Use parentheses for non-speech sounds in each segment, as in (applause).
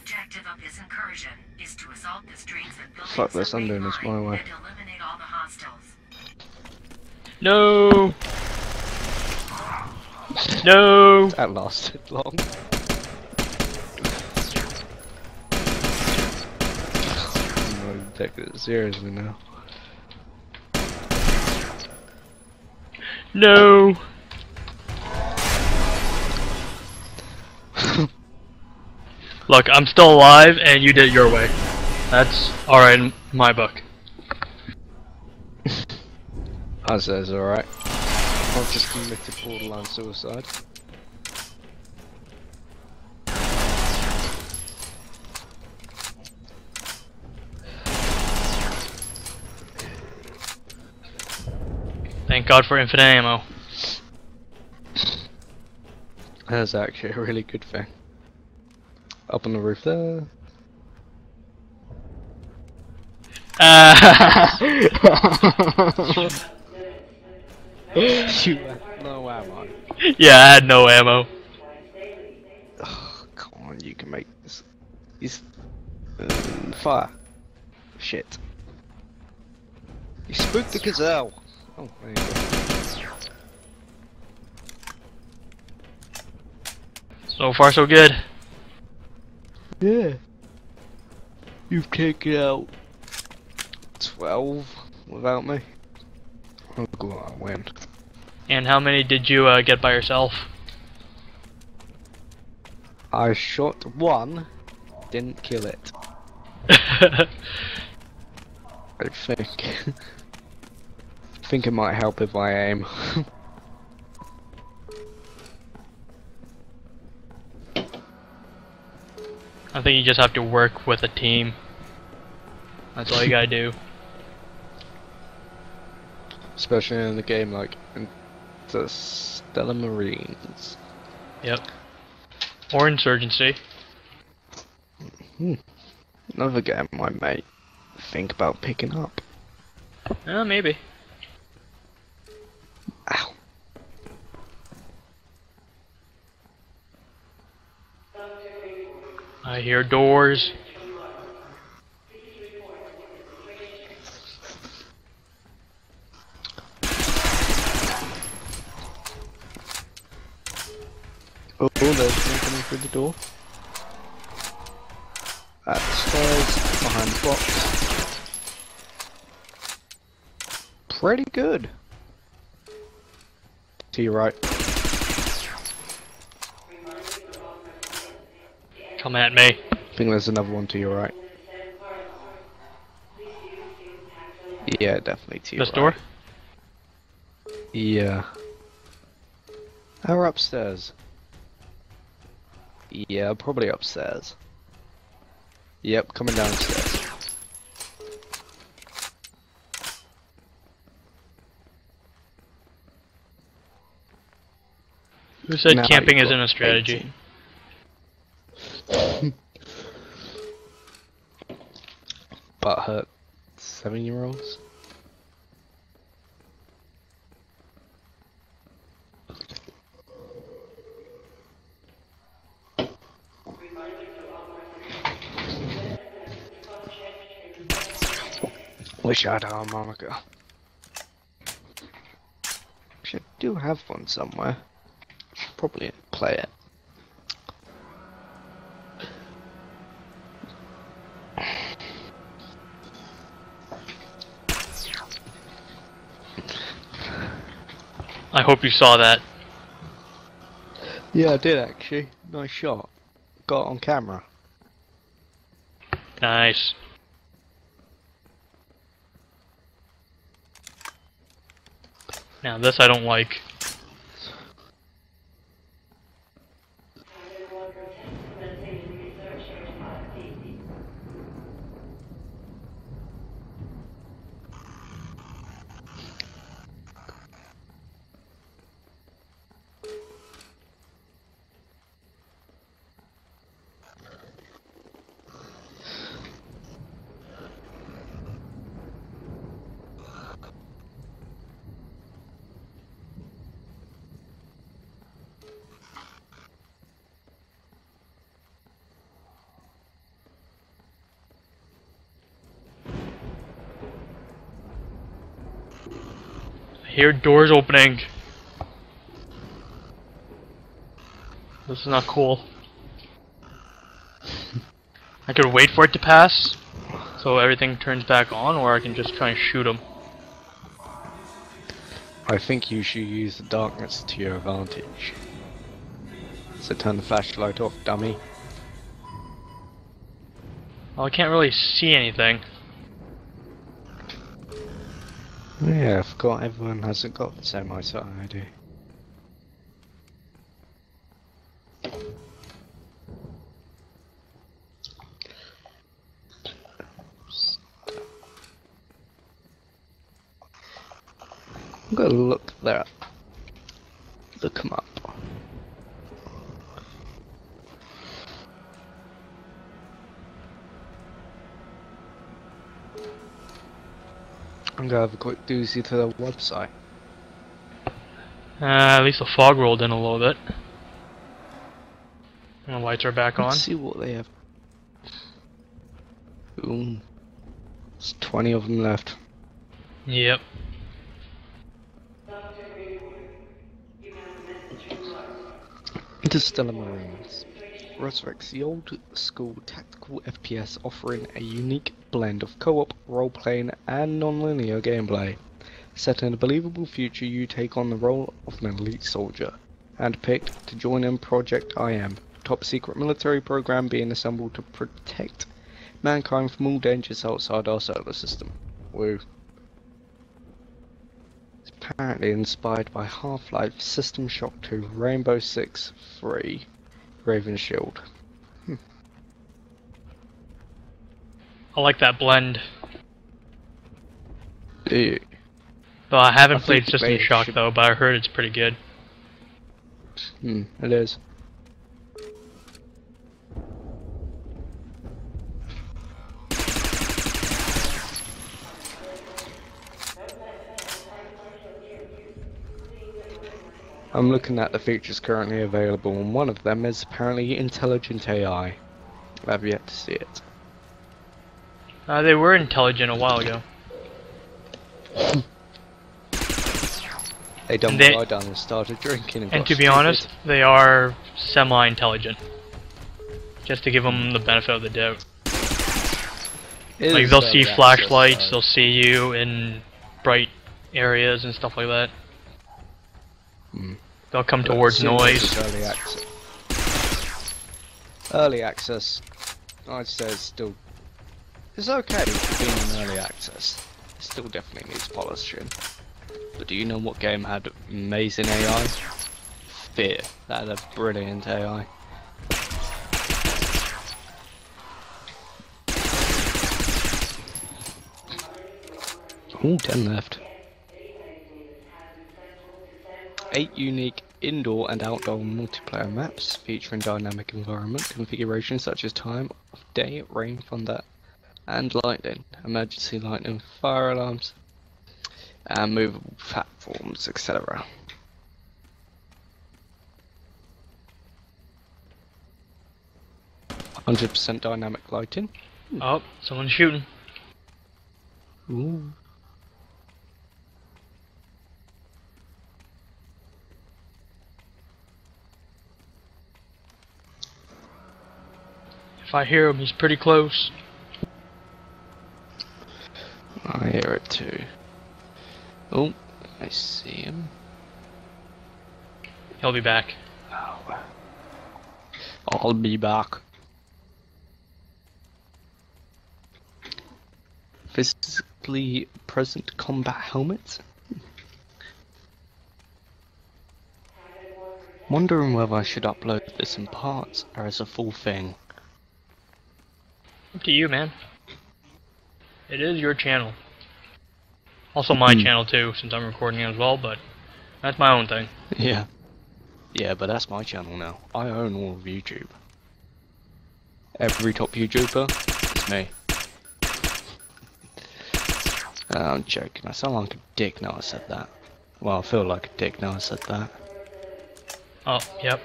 objective of this incursion is to assault the streets and buildings Fuck this, of I'm doing this my Line way. and eliminate all the hostiles. No. No. That lasted long. I'm not taking it seriously now. No. Look, I'm still alive, and you did it your way. That's alright in my book. I say it's alright. I've just committed borderline suicide. Thank God for infinite ammo. That's actually a really good thing. Up on the roof there. Uh, have (laughs) no ammo. yeah, I had no ammo. Oh, come on, you can make this. He's uh, fire. Shit. You spooked the gazelle. Oh, there you go. So far, so good. Yeah. You've taken out twelve without me. I'm glad I win. And how many did you uh, get by yourself? I shot one, didn't kill it. (laughs) I think. I (laughs) think it might help if I aim. (laughs) I think you just have to work with a team. That's all you gotta do. (laughs) Especially in a game like Interstellar Marines. Yep. Or insurgency. Hmm. Another game I might think about picking up. Uh, maybe. I hear doors. Oh, there's one coming through the door. At the stairs, behind the box. Pretty good. To your right. Come at me. I think there's another one to your right. Yeah, definitely to your This right. door? Yeah. Or upstairs. Yeah, probably upstairs. Yep, coming downstairs. Who said Now camping isn't a strategy? 18. (laughs) Butt hurt seven year olds? Wish I had a harmonica. Actually, I do have one somewhere. Probably play it. I hope you saw that. Yeah, I did actually. Nice shot. Got on camera. Nice. Now this I don't like. Hear doors opening. This is not cool. (laughs) I could wait for it to pass, so everything turns back on, or I can just try and shoot him. I think you should use the darkness to your advantage. So turn the flashlight off, dummy. Well, I can't really see anything. Yeah, I forgot everyone hasn't got the same eyesight I do. I'm gonna look there. Look them up. I'm gonna have a quick doozy to the website. Uh, at least the fog rolled in a little bit. And the lights are back on. Let's see what they have. Boom. There's 20 of them left. Yep. Interstellar Marines resurrects the old school tactical FPS offering a unique blend of co-op, role-playing and non-linear gameplay. Set in a believable future you take on the role of an elite soldier, handpicked to join in Project IM, a top secret military program being assembled to protect mankind from all dangers outside our solar system. Woo. It's apparently inspired by Half-Life System Shock 2 Rainbow Six 3, Raven Shield. I like that blend. You? Though I haven't I played System Shock should- though, but I heard it's pretty good. Hmm, it is. I'm looking at the features currently available, and one of them is apparently intelligent AI. I have yet to see it. Uh, they were intelligent a while ago. They done And they- what I done and started drinking. And, And to be stupid. honest, they are semi-intelligent. Just to give them the benefit of the doubt. It Like they'll see flashlights, they'll see you in bright areas and stuff like that. Hmm. They'll come But towards noise. Early access. Early access, I'd say it's still. It's okay for being in early access. It still definitely needs polishing. But do you know what game had amazing AI? Fear. That had a brilliant AI. Ooh, 10 left. Eight unique indoor and outdoor multiplayer maps featuring dynamic environment configurations such as time of day, rain, thunder, and lightning, emergency lightning, fire alarms, and movable platforms, etc. Hundred percent dynamic lighting. Oh, someone's shooting. Ooh. If I hear him, he's pretty close. I hear it too. Oh, I see him. He'll be back. Oh. I'll be back. Physically present combat helmet. Wondering whether I should upload this in parts or as a full thing. Up to you, man. It is your channel. Also my Hmm. channel too, since I'm recording as well, but that's my own thing. Yeah. Yeah, but that's my channel now. I own all of YouTube. Every top YouTuber is me. Uh, I'm joking. I sound like a dick now I said that. Well, I feel like a dick now I said that. Oh, yep.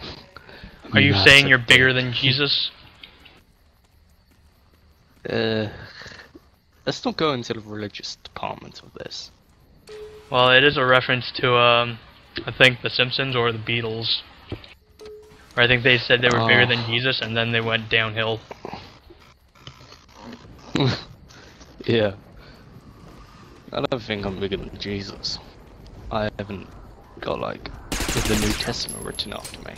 (laughs) Are you saying you're bigger than Jesus? (laughs) Uh, let's not go into the religious department of this. Well, it is a reference to um, I think The Simpsons or The Beatles. Or I think they said they were bigger than Oh. Jesus, and then they went downhill. (laughs) yeah. I don't think I'm bigger than Jesus. I haven't got like the New Testament written after me.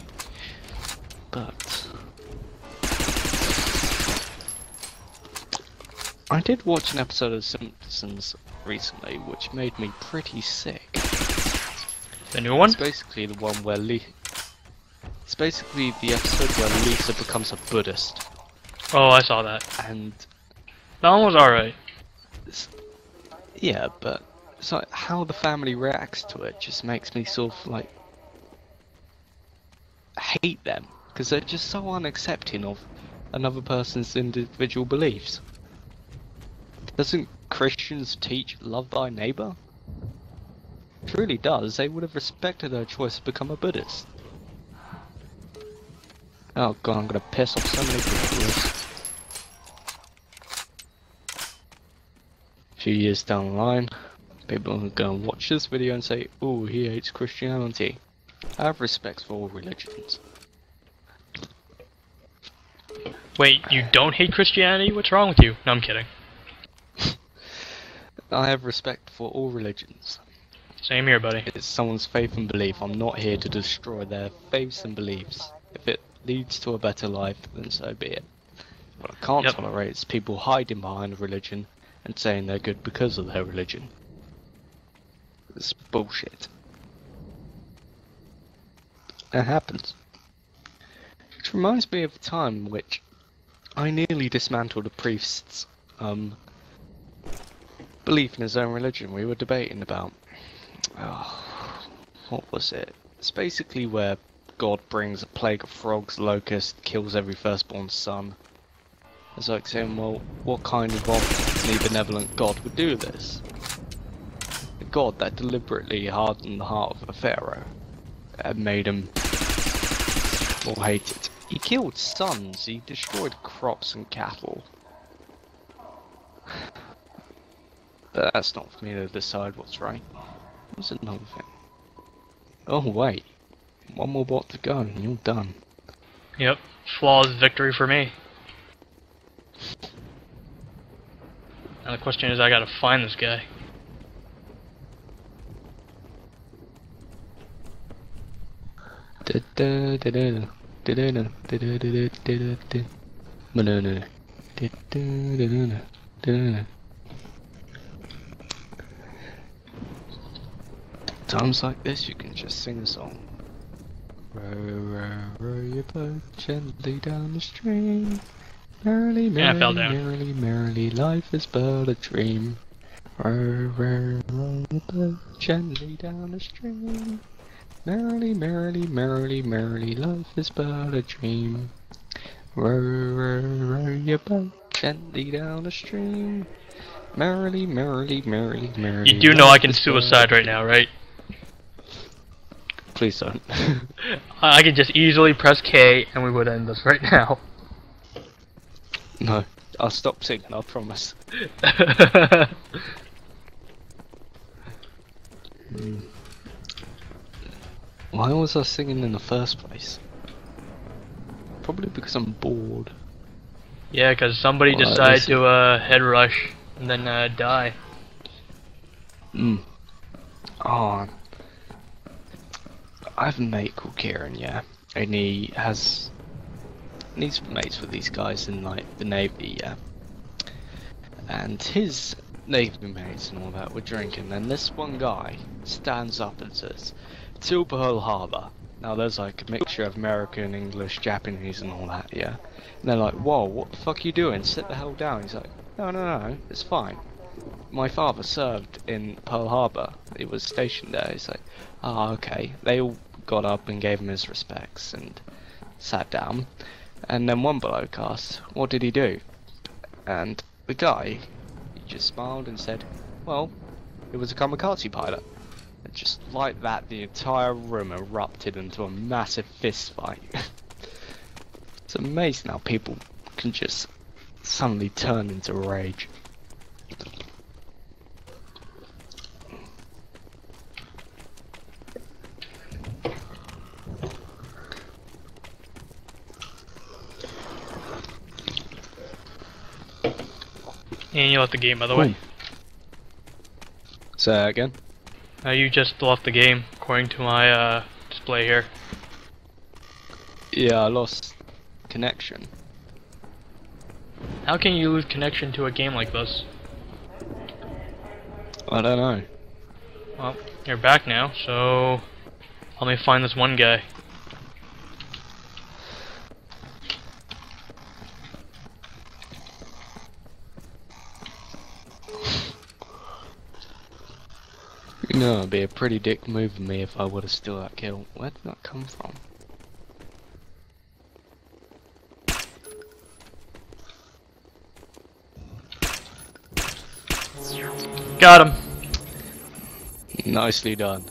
But I did watch an episode of Simpsons recently, which made me pretty sick. The new one? It's basically the one where Lee. It's basically the episode where Lisa becomes a Buddhist, Oh, I saw that. and That one was alright. yeah, but it's like how the family reacts to it just makes me sort of like hate them because they're just so unaccepting of another person's individual beliefs. Doesn't Christians teach love thy neighbor? It really does. They would have respected her choice to become a Buddhist. Oh god, I'm gonna piss off so many people. Few years down the line, people are gonna watch this video and say, "Oh, he hates Christianity." I have respect for all religions. Wait, you don't hate Christianity? What's wrong with you? No, I'm kidding. I have respect for all religions. Same here, buddy. It's someone's faith and belief. I'm not here to destroy their faiths and beliefs. If it leads to a better life, then so be it. What I can't Yep. tolerate is people hiding behind religion and saying they're good because of their religion. It's bullshit. It happens. Which reminds me of a time which I nearly dismantled a priest's um, belief in his own religion we were debating about. Oh, what was it? It's basically where God brings a plague of frogs, locusts, kills every firstborn son. It's like saying, well, what kind of omnipotently benevolent God would do this? A God that deliberately hardened the heart of a pharaoh and made him more hated. He killed sons, he destroyed crops and cattle. But that's not for me to decide what's right. What's another thing? Oh wait, one more bot to go and you're done. Yep. Flawless victory for me. Now the question is, I gotta find this guy. Times like this, you can just sing a song. Row, row, row your boat gently down the stream. Merrily, Yeah, I fell merrily, down. merrily, merrily, life is but a dream. Row, row, row your boat gently down the stream. Merrily, merrily, merrily, merrily, life is but a dream. Row, row, row your boat gently down the stream. Merrily, merrily, merrily, merrily. You do know I can suicide right now, right? Please don't. (laughs) I could just easily press K and we would end this right now. no, I'll stop singing. I promise. (laughs) Why was I singing in the first place? Probably because I'm bored. yeah, because somebody Well, decided to uh, head rush and then uh, die. Mm. Oh. I have a mate called Kieran, yeah, and he has. and mates with these guys in like the navy, yeah. And his navy mates and all that were drinking, and this one guy stands up and says, "To Pearl Harbor." Now there's like a mixture of American, English, Japanese, and all that, yeah. And they're like, "Whoa, what the fuck are you doing? Sit the hell down." He's like, "No, no, no, it's fine." my father served in Pearl Harbor. He was stationed there. He's like, ah, okay. They all got up and gave him his respects and sat down. And then one bloke asked, what did he do? And the guy, he just smiled and said, well, it was a kamikaze pilot. And just like that, the entire room erupted into a massive fist fight. (laughs) it's amazing how people can just suddenly turn into rage. And you left the game, by the way. Say that again. Uh, you just left the game, according to my uh, display here. Yeah, I lost connection. How can you lose connection to a game like this? I don't know. Well, you're back now, so let me find this one guy. Be a pretty dick move of me if I would have still that kill. Where did that come from? Got him. Nicely done.